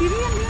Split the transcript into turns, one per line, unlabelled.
Sendirian dia.